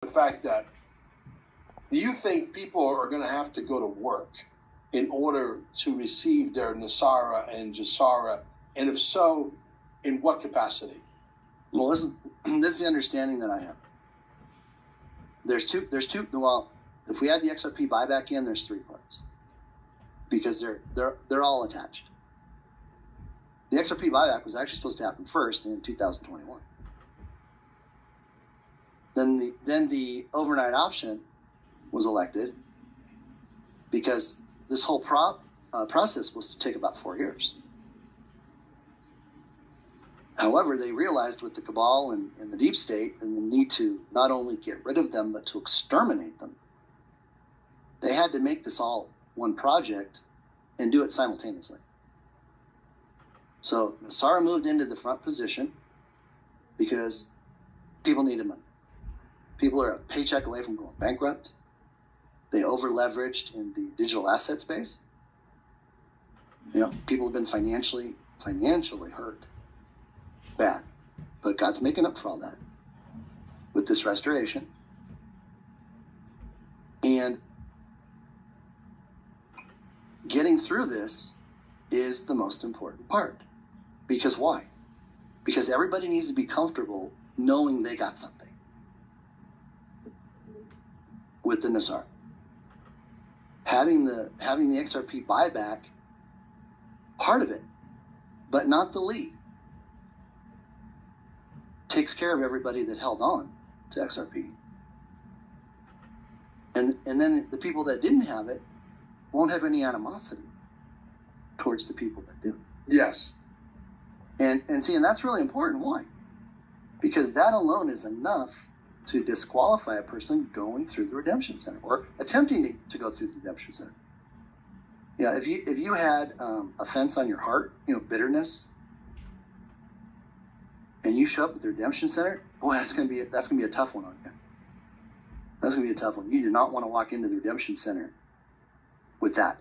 the fact that do you think people are going to have to go to work in order to receive their NESARA and GESARA? And if so, in what capacity? Well, this is, this is the understanding that I have. There's two. There's two. Well, if we add the XRP buyback in, there's three parts because they're they're they're all attached. The XRP buyback was actually supposed to happen first in 2021. Then the then the overnight option was elected because this whole pro, uh, process was to take about four years. However, they realized with the cabal and, and the deep state and the need to not only get rid of them but to exterminate them, they had to make this all one project and do it simultaneously. So NESARA moved into the front position because people needed money. People are a paycheck away from going bankrupt. They over leveraged in the digital asset space. You know, people have been financially financially hurt bad. But God's making up for all that with this restoration. And getting through this is the most important part. Because why? Because everybody needs to be comfortable knowing they got something with the NESARA. Having the having the XRP buyback part of it, but not the lead. Takes care of everybody that held on to XRP. And and then the people that didn't have it won't have any animosity towards the people that do. Yes. And and see, and that's really important. Why? Because that alone is enough to disqualify a person going through the redemption center or attempting to, to go through the redemption center. Yeah, if you if you had um, offense on your heart, you know, bitterness, and you show up at the redemption center, boy, that's gonna be a, that's gonna be a tough one on you. That's gonna be a tough one. You do not want to walk into the redemption center with that.